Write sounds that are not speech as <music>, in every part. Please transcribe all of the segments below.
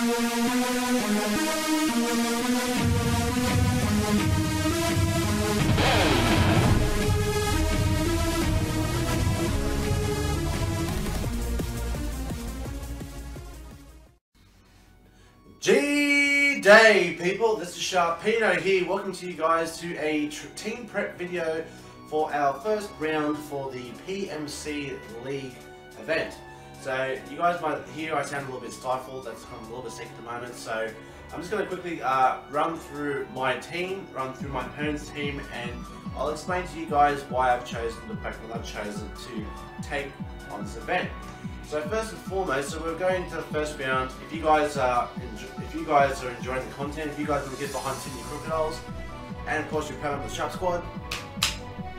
G-Day, people. This is Sharpino here. Welcome to you guys to a team prep video for our first round for the PMC League event. So you guys might hear I sound a little bit stifled. That's of a little bit sick at the moment. So I'm just going to quickly uh, run through my team, run through my opponent's team, and I'll explain to you guys why I've chosen the Pokemon I've chosen to take on this event. So first and foremost, so we're going to the first round. If you guys are if you guys are enjoying the content, if you guys want to get behind Sydney Krookodiles, and of course part of the Sharp Squad,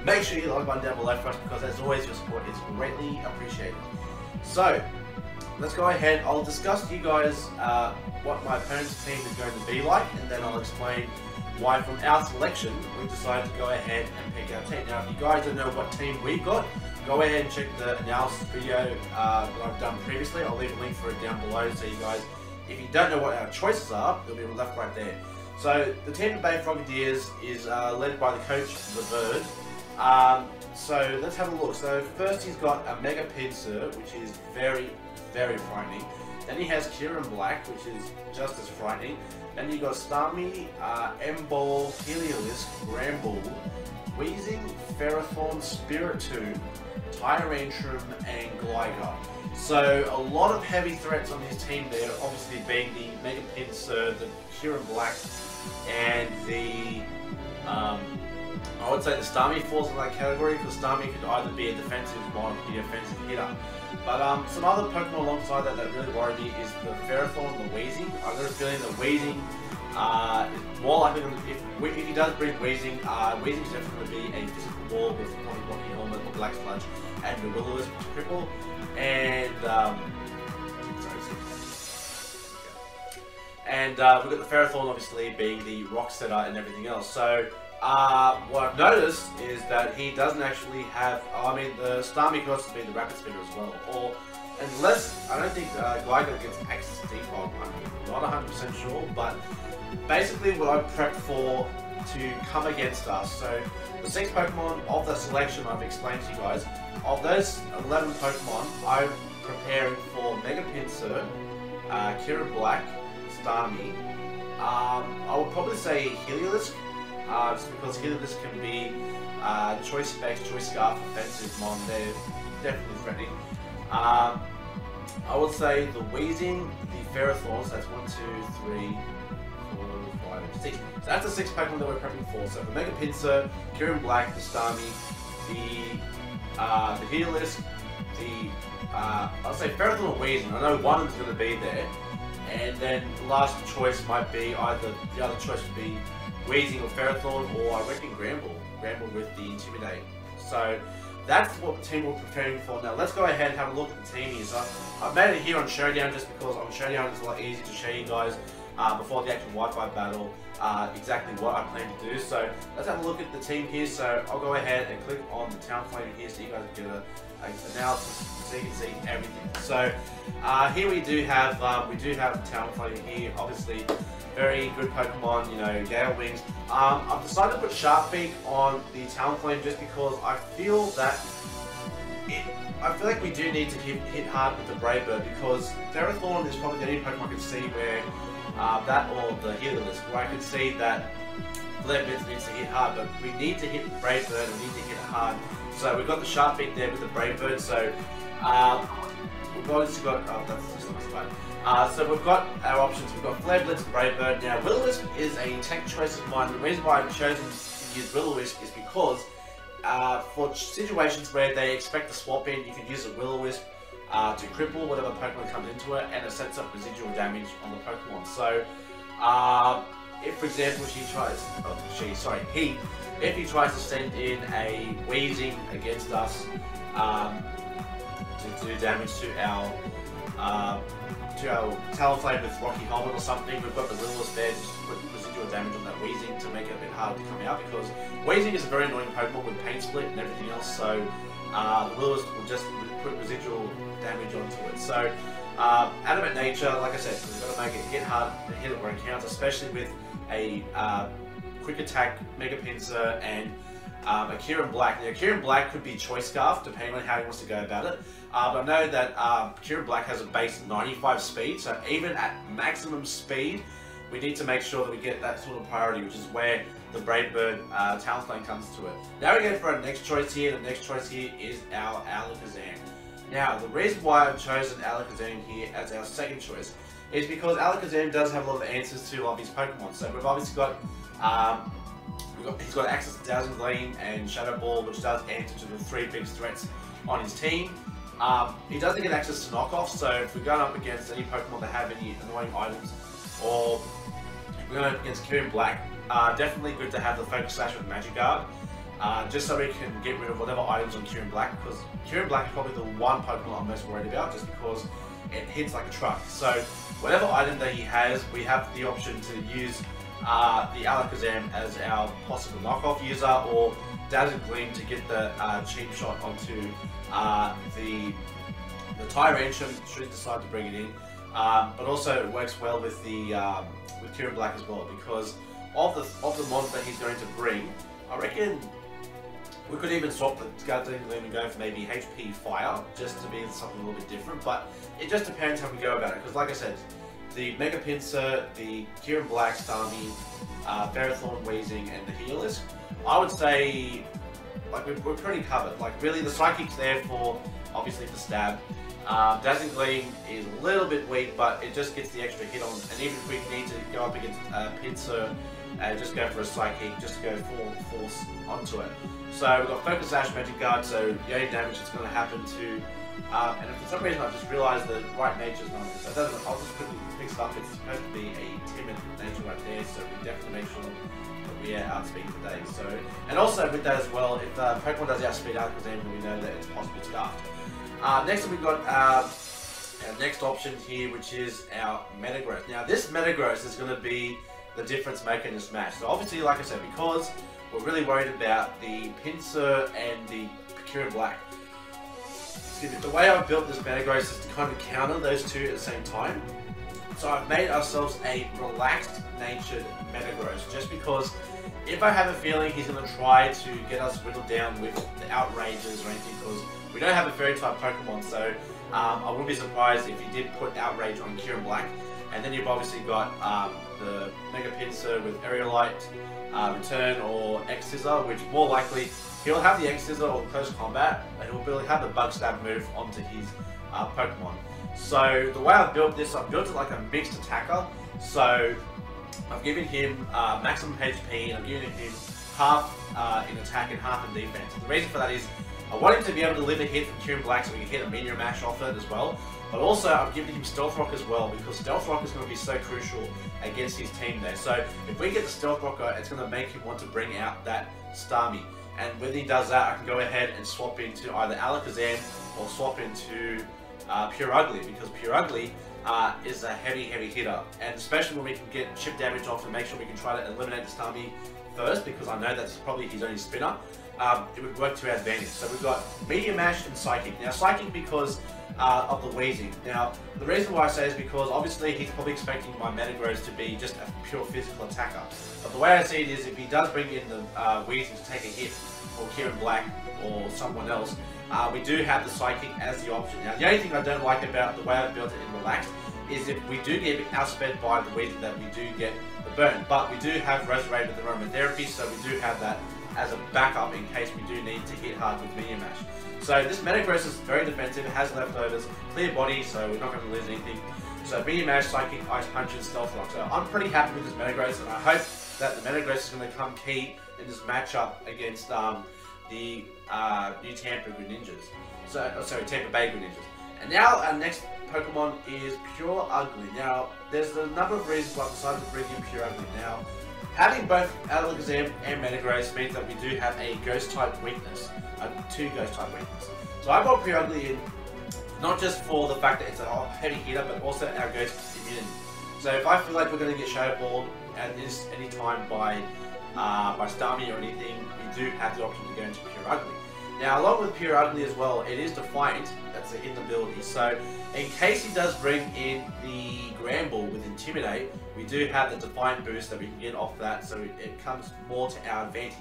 make sure you like button down below for us because as always your support is greatly appreciated. So let's go ahead. I'll discuss to you guys uh, what my opponent's team is going to be like, and then I'll explain why from our selection we decided to go ahead and pick our team. Now if you guys don't know what team we've got, go ahead and check the analysis video uh, that I've done previously. I'll leave a link for it down below so you guys, if you don't know what our choices are, it'll be left right there. So the team Tampa Bay Frogadiers is uh, led by the coach, The Verd. Um, so let's have a look. So first he's got a Mega Pinsir, which is very, very frightening. Then he has Kyurem Black, which is just as frightening. Then you got Starmie, uh, M-Ball, Heliolisk, Granbull, Weezing, Ferrothorn, Spiritomb, Tyrantrum, and Gligar. So a lot of heavy threats on his team there, obviously being the Mega Pinsir, the Kyurem Black, and the um, I would say the Starmie falls in that category because Starmie could either be a defensive or be an offensive hitter. But um, some other Pokemon alongside that that really worry me is the Ferrothorn and the Weezing. I've got a feeling that Weezing uh, more likely if, if he does bring Weezing, uh, Weezing is definitely going to be a physical wall with Poison Rocky Helmet or Black Sludge and the Will-O-Wisp cripple. And um, and uh, we've got the Ferrothorn obviously being the rock setter and everything else. So uh, what I've noticed is that he doesn't actually have, I mean, the Starmie could also be the Rapid Spinner as well. Or, unless, I don't think uh, Gligar gets access to Defog, I'm not 100% sure, but basically what I've prepped for to come against us. So, the six Pokemon of the selection I've explained to you guys, of those 11 Pokemon, I'm preparing for Mega Pinsir, uh, Kyurem Black, Starmie, um, I would probably say Heliolisk, uh, just because here this can be uh, choice specs, choice scarf, offensive mon, they're definitely threatening. Um, I would say the Weezing, the Ferrothorns, that's one, two, three, four, five, six. So that's a six pack one that we're prepping for. So the Mega Pinsir, Kyurem Black, the Starmie, the uh, the Heliolisk, the uh, I'll say Ferrothorn or Weezing. I know one is going to be there. And then the last choice might be either, the other choice would be Weezing or Ferrothorn, or I reckon Granbull. Granbull with the Intimidate. So that's what the team we're preparing for. Now let's go ahead and have a look at the team here. So I've made it here on Showdown just because on Showdown it's a lot easier to show you guys uh, before the actual Wi-Fi battle uh, exactly what I plan to do. So let's have a look at the team here. So I'll go ahead and click on the Talonflame here so you guys can get a, a analysis so you can see everything. So uh, here we do have uh, we do have Talonflame here. Obviously very good Pokemon, you know, Gale Wings. Um, I've decided to put Sharp Beak on the Talonflame just because I feel that I feel like we do need to hit, hit hard with the Brave Bird because Ferrothorn is probably the only Pokemon I can see where uh, that or the Heliolisk, where I can see that Flare needs to hit hard, but we need to hit the Brave Bird and we need to hit it hard. So we've got the Sharp Beak there with the Brave Bird, so um, we've obviously got, oh, that's just not uh, so we've got our options. We've got Flare Blitz Brave Bird. Now, Will-O-Wisp is a tank choice of mine. The reason why I've chosen to use Will-O-Wisp is because uh, for situations where they expect to swap in, you can use a Will-O-Wisp uh, to cripple whatever Pokemon comes into it, and it sets up residual damage on the Pokemon. So, uh, if for example she tries, oh, she, sorry, he, if he tries to send in a Weezing against us um, to do damage to our uh, to our Talonflame with Rocky Helmet or something. We've got the Will-O-Wisp there just to put residual damage on that Weezing to make it a bit hard to come out because Weezing is a very annoying Pokemon with Pain Split and everything else. So uh, the Will-O-Wisp will just put residual damage onto it. So Uh, adamant nature, like I said, we've got to make it hit hard, to hit it where it counts, especially with a uh, quick attack, Mega Pinsir, and um, a Kyurem Black. Now, Kyurem Black could be Choice Scarf, depending on how he wants to go about it. Uh, but I know that um, Kyurem Black has a base 95 speed, so even at maximum speed, we need to make sure that we get that sort of priority, which is where the Brave Bird uh, Talonflame comes to it. Now we go for our next choice here. The next choice here is our Alakazam. Now, the reason why I've chosen Alakazam here as our second choice is because Alakazam does have a lot of answers to a lot of his Pokemon. So we've obviously got, um, we've got he's got access to Dazzling and Shadow Ball, which does answer to the three big threats on his team. Um, he doesn't get access to knockoffs, so if we're going up against any Pokemon that have any annoying items, or we're going against Kyurem Black, uh, definitely good to have the Focus Sash with Magic Guard, uh, just so we can get rid of whatever items on Kyurem Black, because Kyurem Black is probably the one Pokemon I'm most worried about, just because it hits like a truck. So whatever item that he has, we have the option to use uh, the Alakazam as our possible knockoff user, or Dazzling Gleam to get the uh, cheap shot onto uh, the the Tyrantrum should decide to bring it in. Um, but also it works well with the um, with Kyurem Black as well because of the of the mod that he's going to bring, I reckon we could even swap the Dazzling Gleam and go for maybe HP Fire just to be something a little bit different. But it just depends how we go about it because, like I said, the Mega Pinsir, the Kyurem Black, Starmie, uh, Ferrothorn, Weezing, and the Healers, I would say like we're, we're pretty covered. Like really, the Psychic's there for obviously for stab. Um, Dazzling Gleam is a little bit weak, but it just gets the extra hit on. And even if we need to go up against uh, Pinsir and just go for a Psychic, just to go full force onto it. So we've got Focus Sash, Magic Guard, so the only damage that's going to happen to... Um, and for some reason I've just realised that right nature's not this. So doesn't, I'll just quickly fix up. It's supposed to be a timid nature right there, so we definitely make sure we are outspeed today. So, And also with that as well, if uh, Pokemon does outspeed Alakazam, we know that it's possibly scarfed. Uh, next we've got uh, our next option here, which is our Metagross. Now this Metagross is going to be the difference maker in this match. So obviously, like I said, because we're really worried about the Pinsir and the Kyurem Black. The way I've built this Metagross is to kind of counter those two at the same time. So I've made ourselves a relaxed natured Metagross just because if I have a feeling he's going to try to get us whittled down with the outrages or anything because we don't have a fairy type Pokemon so um, I wouldn't be surprised if he did put outrage on Kyurem Black and then you've obviously got um, the Mega Pinsir with Aerilate uh, Return or X Scissor which more likely he'll have the X Scissor or Close Combat and he'll have the Bug Stab move onto his uh, Pokemon. So the way I've built this, I've built it like a mixed attacker. So I've given him uh, maximum HP and I've given him half uh, in attack and half in defense. The reason for that is I want him to be able to live a hit from Kyurem Black so we can hit a Meteor Mash off it as well. But also I've given him Stealth Rock as well because Stealth Rock is going to be so crucial against his team there. So if we get the Stealth Rocker, it's going to make him want to bring out that Starmie. And when he does that, I can go ahead and swap into either Alakazam or swap into uh, Purugly because Purugly uh, is a heavy, heavy hitter. And especially when we can get chip damage off and make sure we can try to eliminate the Starmie first because I know that's probably his only spinner. Um, it would work to our advantage. So we've got Meteor Mash and Psychic. Now Psychic because uh, of the Weezing. Now the reason why I say is because obviously he's probably expecting my Metagross to be just a pure physical attacker. But the way I see it is if he does bring in the uh, to take a hit for Kyurem Black or someone else, uh, we do have the Psychic as the option. Now, the only thing I don't like about the way I've built it in Relaxed is if we do get outsped by the Weezing that we do get the burn. But we do have Roserade with the Aromatherapy, so we do have that as a backup in case we do need to hit hard with Meteor Mash. So this Metagross is very defensive, has leftovers, clear body, so we're not going to lose anything. So Meteor Mash, Psychic, Ice Punch, and Stealth Rock. So I'm pretty happy with this Metagross, and I hope that the Metagross is going to come key in this matchup against um, the uh, New Tampa Greninjas. So, oh, sorry, Tampa Bay Greninjas. And now our next Pokemon is Purugly. Now, there's a number of reasons why I decided to bring in Purugly. Now, having both Alakazam and Metagross means that we do have a Ghost type weakness, a two Ghost type weakness. So I brought Pure Ugly in not just for the fact that it's a heavy hitter, but also our Ghost immunity. So if I feel like we're going to get Shadow Balled at this any time by uh, by Starmie or anything, we do have the option to go into Purugly. Now, along with Purugly as well, it is Defiant. That's a hidden ability. So in case he does bring in the Granbull with Intimidate, we do have the Defiant boost that we can get off that, so it comes more to our advantage.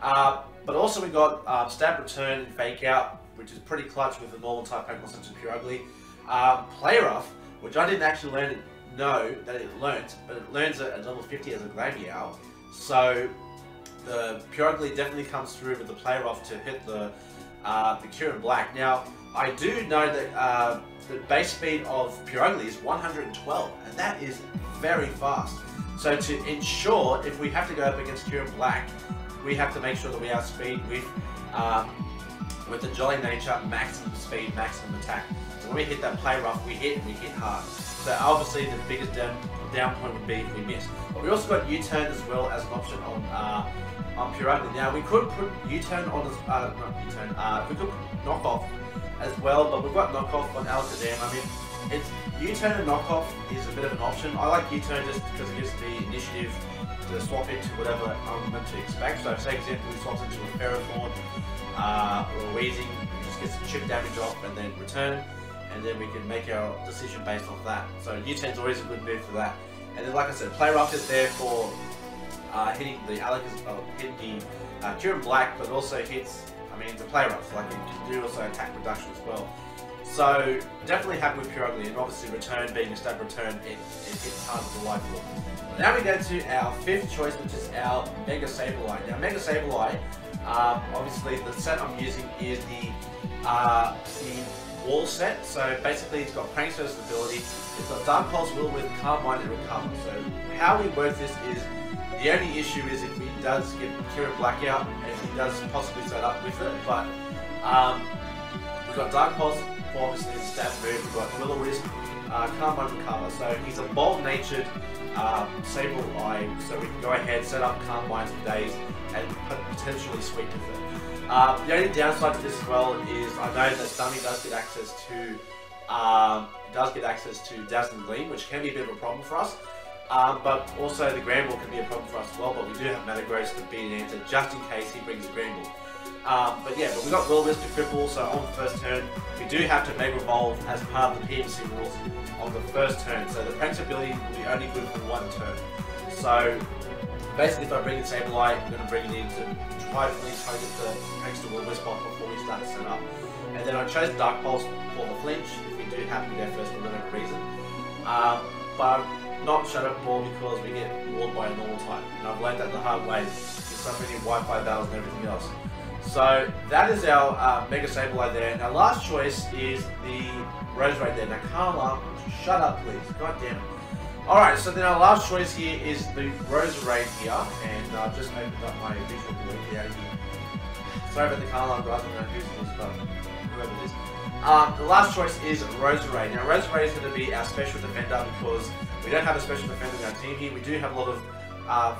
Uh, but also we got um, Stab Return and Fake Out, which is pretty clutch with the normal type Pokemon such as Purugly. Um, Play Rough, which I didn't actually learn know that it learnt, but it learns at level 50 as a Glameow. So the Purugly definitely comes through with the Play off to hit the uh, the Kyurem Black. Now, I do know that uh, the base speed of Purugly is 112, and that is very fast. So to ensure, if we have to go up against Kyurem Black, we have to make sure that we outspeed with um, with the Jolly Nature, maximum speed, maximum attack. When we hit that play rough, we hit and we hit hard. So obviously the biggest down, down point would be if we miss. But we also got U-turn as well as an option on uh, on Purugly. Now we could put U-turn on as uh, not U-turn. Uh, we could put knockoff as well, but we've got knockoff on Alakazam. I mean, it's U-turn and knockoff is a bit of an option. I like U-turn just because it gives the initiative to swap into whatever I'm meant to expect. So say example we swap into a Ferrothorn uh, or a Weezing, just get some chip damage off and then return and then we can make our decision based off that. So U-turn's always a good move for that. And then like I said, Play Rough is there for uh, hitting the Alex, uh, hitting the uh, Black, but also hits, I mean, the Play Rough, like it can do also attack reduction as well. So definitely happy with Purugly, and obviously Return being a stab return, it, it hits hard with the Life Orb. Now we go to our fifth choice, which is our Mega Sableye. Now Mega Sableye, um, obviously the set I'm using is the uh, the wall set. So basically it's got Prankster's ability, it's got Dark Pulse Will with Calm and Recover. So how we work this is, the only issue is if he does get Kyurem Blackout, and he does possibly set up with it, but um, we've got Dark Pulse for obviously the stab move, we've got Will-O-Wisp, uh, Calm and Recover. So he's a bold-natured um, Sableye, so we can go ahead, set up for days, and potentially sweep with it. Um, the only downside to this as well is I know that Dummy does get access to um, does get access to Dazzling Gleam, which can be a bit of a problem for us. Um, but also the Granbull can be a problem for us as well, but we do have Metagross to be an answer just in case he brings the Granbull. Um, but yeah, but we got Will-O-Wisp to cripple, so on the first turn, we do have to Mega Evolve as part of the PMC rules on the first turn. So the Prank's ability will be only good for one turn. So basically if I bring in Sableye, I'm going to bring it in to try to flinch, try to get the extra Will-O-Wisp off before we start to set up. And then I chose Dark Pulse for the flinch, if we do happen to go first for whatever reason. Um, but not Shadow Ball because we get walled by a normal type. And I've learned that the hard way with so many Wi-Fi battles and everything else. So that is our uh, Mega Sableye there. Now last choice is the Roserade there. Now Carla, shut up please, god damn it. Alright, so then our last choice here is the Roserade here, and I've uh, just opened up my visual blue out here. Sorry about the car alarm, guys, I don't know who's this, but whoever it is. Um, the last choice is Roserade. Now Roserade is going to be our special defender because we don't have a special defender in our team here. We do have a lot of, uh,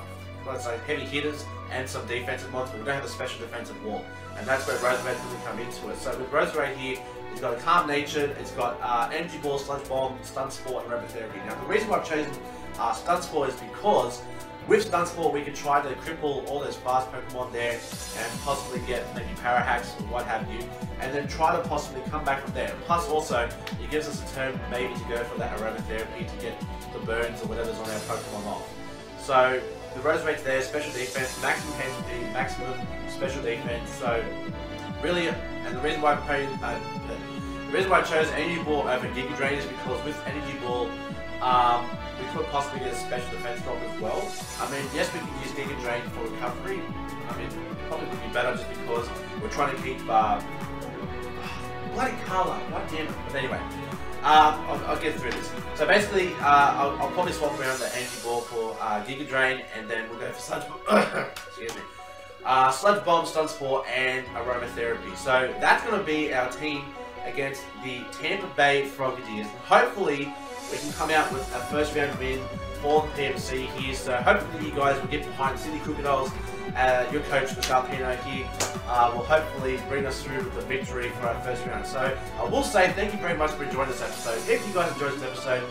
let's say, heavy hitters and some defensive mods, but we don't have a special defensive wall. And that's where is going to come into it. So with Roserade here, it's got a calm nature, it's got uh, energy ball, sludge bomb, stun spore, and therapy. Now the reason why I've chosen uh, stun spore is because with stun spore we can try to cripple all those fast Pokemon there and possibly get maybe Parahacks or what have you, and then try to possibly come back from there. Plus also, it gives us a turn maybe to go for that aromatherapy to get the burns or whatever's on our Pokemon off. So the Roserade's there, special defense, maximum HP, maximum special defense. So really, and the reason why I paid, uh, the reason why I chose Energy Ball over Giga Drain is because with Energy Ball, um, we could possibly get a special defense drop as well. I mean, yes, we can use Giga Drain for recovery. I mean, probably would be better just because we're trying to keep uh, bloody Carla. God damn it. But anyway. Um, I'll, I'll, get through this. So basically, uh, I'll, I'll, probably swap around the Energy Ball for uh, Giga Drain, and then we'll go for Sludge Bomb. <coughs> Excuse me. Uh, Sludge Bomb, Stun Spore, and Aromatherapy. So that's going to be our team against the Tampa Bay Frogadiers. Hopefully, we can come out with a first round win for the PMC here. So hopefully, you guys will get behind Sydney Krookodiles. Uh, your coach, Michelle Pino here, uh, will hopefully bring us through with the victory for our first round. So I will say thank you very much for enjoying this episode. If you guys enjoyed this episode,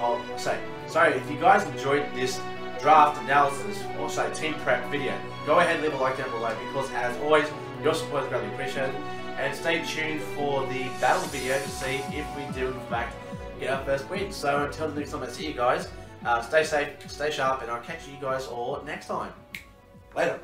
I'll say, sorry, if you guys enjoyed this draft analysis or say team prep video, go ahead and leave a like down below because as always, your support is greatly appreciated. And stay tuned for the battle video to see if we do in fact get our first win. So until the next time I see you guys, uh, stay safe, stay sharp, and I'll catch you guys all next time. Later.